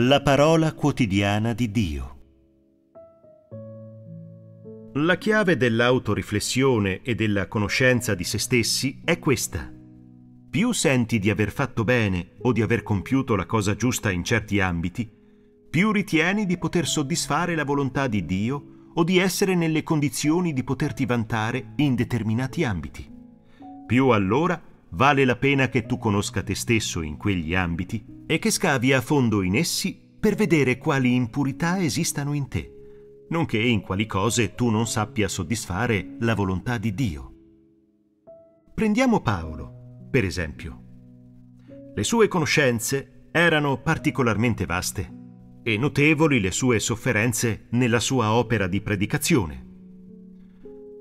La parola quotidiana di Dio. La chiave dell'autoriflessione e della conoscenza di se stessi è questa. Più senti di aver fatto bene o di aver compiuto la cosa giusta in certi ambiti, più ritieni di poter soddisfare la volontà di Dio o di essere nelle condizioni di poterti vantare in determinati ambiti. Più allora vale la pena che tu conosca te stesso in quegli ambiti e che scavi a fondo in essi per vedere quali impurità esistano in te, nonché in quali cose tu non sappia soddisfare la volontà di Dio. Prendiamo Paolo, per esempio. Le sue conoscenze erano particolarmente vaste e notevoli le sue sofferenze nella sua opera di predicazione.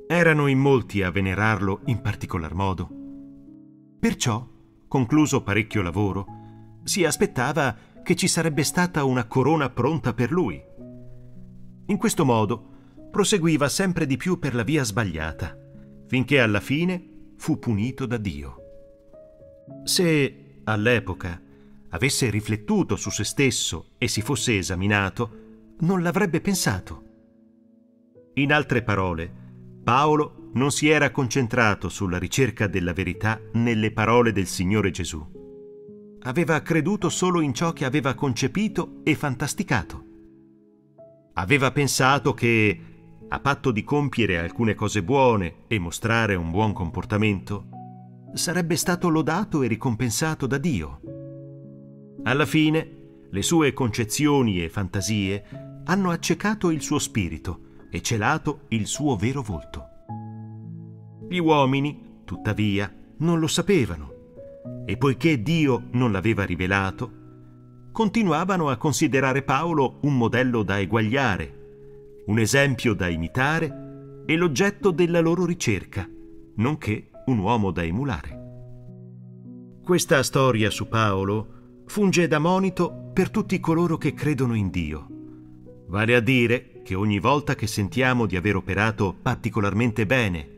Erano in molti a venerarlo in particolar modo Perciò, concluso parecchio lavoro, si aspettava che ci sarebbe stata una corona pronta per lui. In questo modo proseguiva sempre di più per la via sbagliata, finché alla fine fu punito da Dio. Se all'epoca avesse riflettuto su se stesso e si fosse esaminato, non l'avrebbe pensato. In altre parole, Paolo non si era concentrato sulla ricerca della verità nelle parole del Signore Gesù. Aveva creduto solo in ciò che aveva concepito e fantasticato. Aveva pensato che, a patto di compiere alcune cose buone e mostrare un buon comportamento, sarebbe stato lodato e ricompensato da Dio. Alla fine, le sue concezioni e fantasie hanno accecato il suo spirito e celato il suo vero volto. Gli uomini, tuttavia, non lo sapevano e poiché Dio non l'aveva rivelato, continuavano a considerare Paolo un modello da eguagliare, un esempio da imitare e l'oggetto della loro ricerca, nonché un uomo da emulare. Questa storia su Paolo funge da monito per tutti coloro che credono in Dio. Vale a dire che ogni volta che sentiamo di aver operato particolarmente bene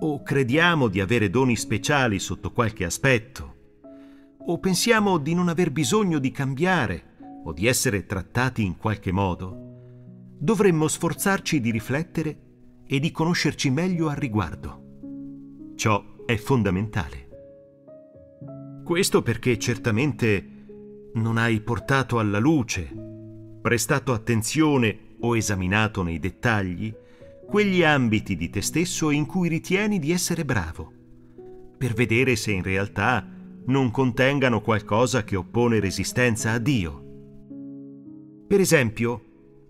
o crediamo di avere doni speciali sotto qualche aspetto, o pensiamo di non aver bisogno di cambiare o di essere trattati in qualche modo, dovremmo sforzarci di riflettere e di conoscerci meglio al riguardo. Ciò è fondamentale. Questo perché certamente non hai portato alla luce, prestato attenzione o esaminato nei dettagli quegli ambiti di te stesso in cui ritieni di essere bravo, per vedere se in realtà non contengano qualcosa che oppone resistenza a Dio. Per esempio,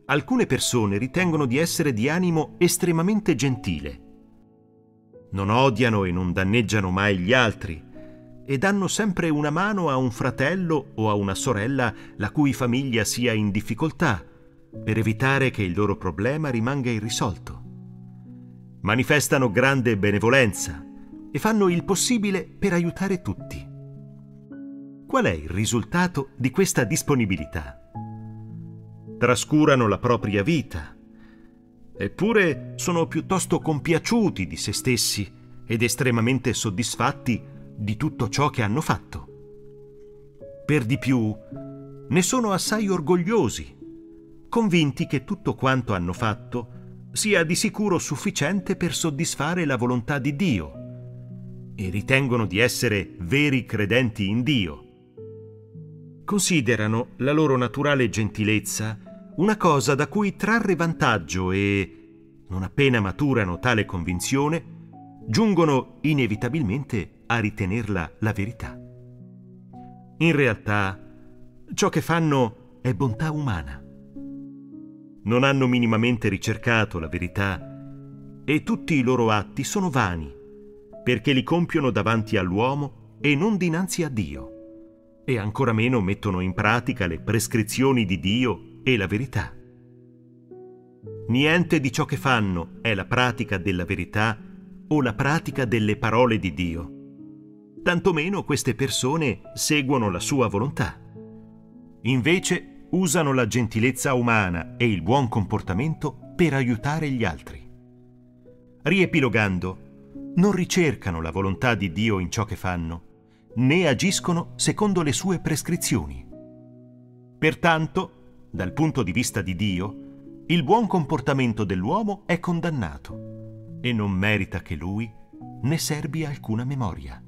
alcune persone ritengono di essere di animo estremamente gentile. Non odiano e non danneggiano mai gli altri e danno sempre una mano a un fratello o a una sorella la cui famiglia sia in difficoltà per evitare che il loro problema rimanga irrisolto. Manifestano grande benevolenza e fanno il possibile per aiutare tutti. Qual è il risultato di questa disponibilità? Trascurano la propria vita, eppure sono piuttosto compiaciuti di se stessi ed estremamente soddisfatti di tutto ciò che hanno fatto. Per di più, ne sono assai orgogliosi convinti che tutto quanto hanno fatto sia di sicuro sufficiente per soddisfare la volontà di Dio e ritengono di essere veri credenti in Dio. Considerano la loro naturale gentilezza una cosa da cui trarre vantaggio e, non appena maturano tale convinzione, giungono inevitabilmente a ritenerla la verità. In realtà, ciò che fanno è bontà umana non hanno minimamente ricercato la verità e tutti i loro atti sono vani, perché li compiono davanti all'uomo e non dinanzi a Dio, e ancora meno mettono in pratica le prescrizioni di Dio e la verità. Niente di ciò che fanno è la pratica della verità o la pratica delle parole di Dio. Tantomeno queste persone seguono la sua volontà. Invece usano la gentilezza umana e il buon comportamento per aiutare gli altri. Riepilogando, non ricercano la volontà di Dio in ciò che fanno, né agiscono secondo le sue prescrizioni. Pertanto, dal punto di vista di Dio, il buon comportamento dell'uomo è condannato e non merita che lui ne serbi alcuna memoria.